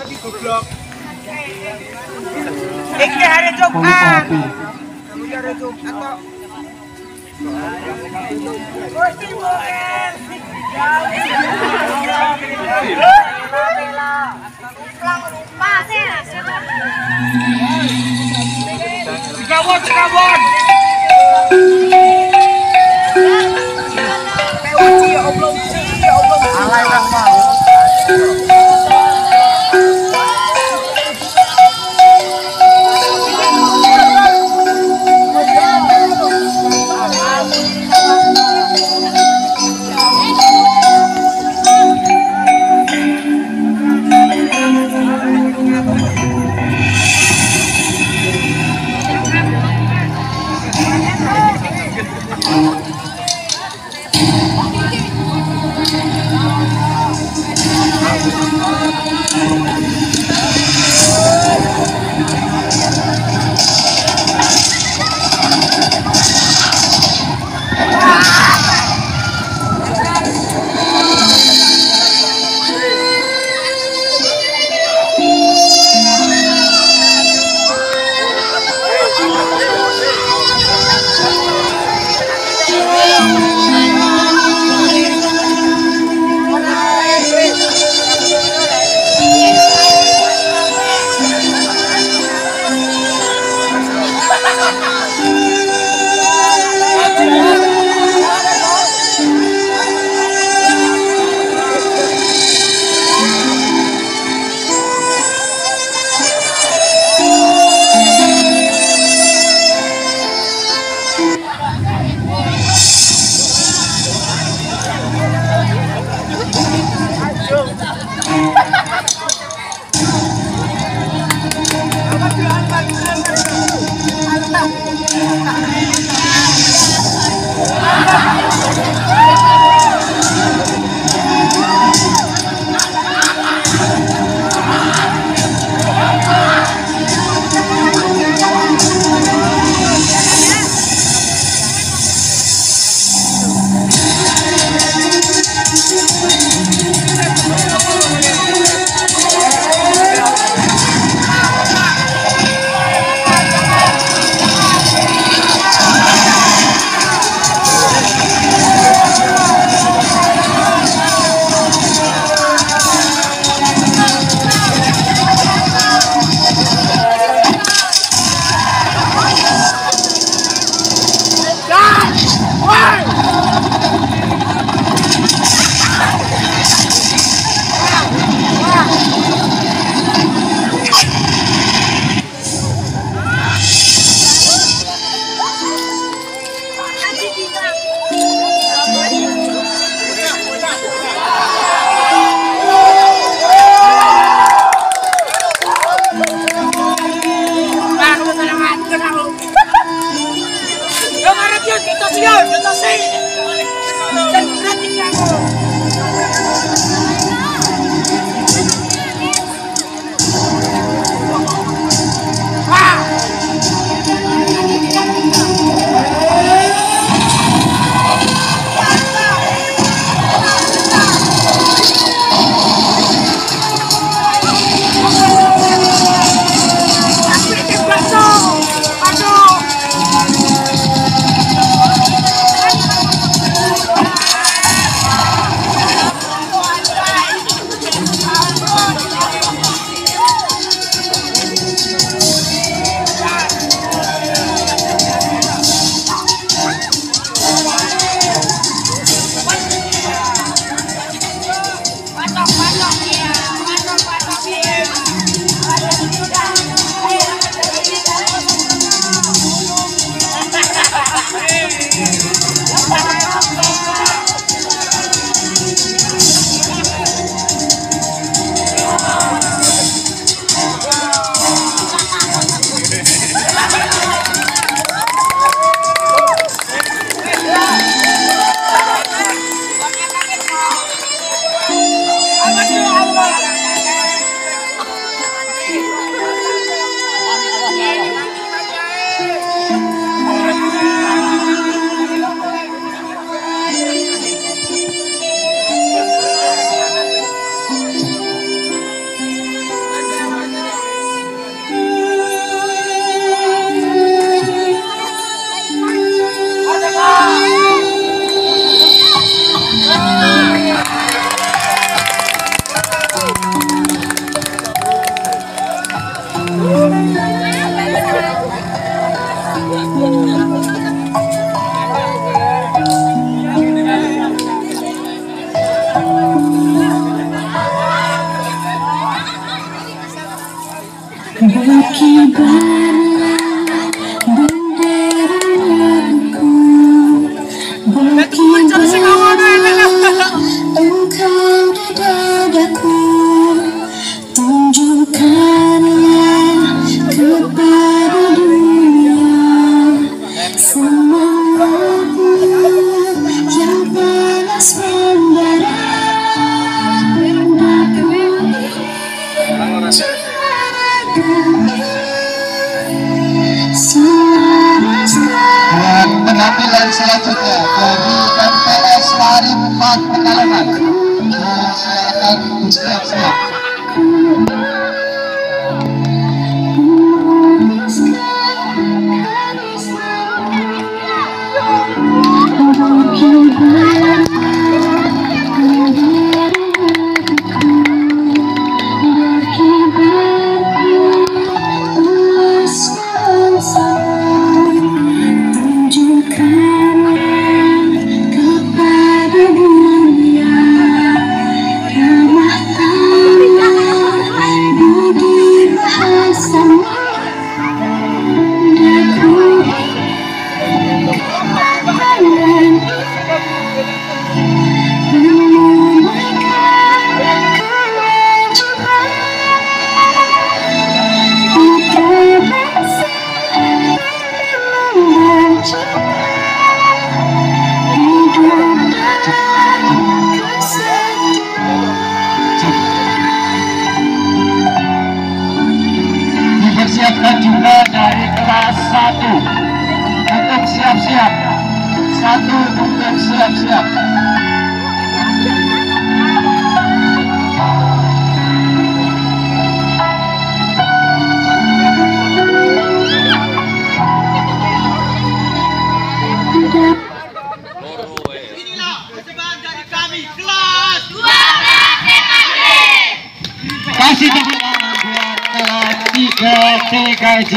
Iki hari Jumat. Iki hari Jumat kok. Gusti Moel. Kabut, kabut. やった! Santiago. Penampilan selanjutnya dari MPS Lari 4 Pekalongan. Silakan siap-siap 1 untuk siap-siap satu untuk siap-siap kasih tepuk tangan buat kelas 3 TKJ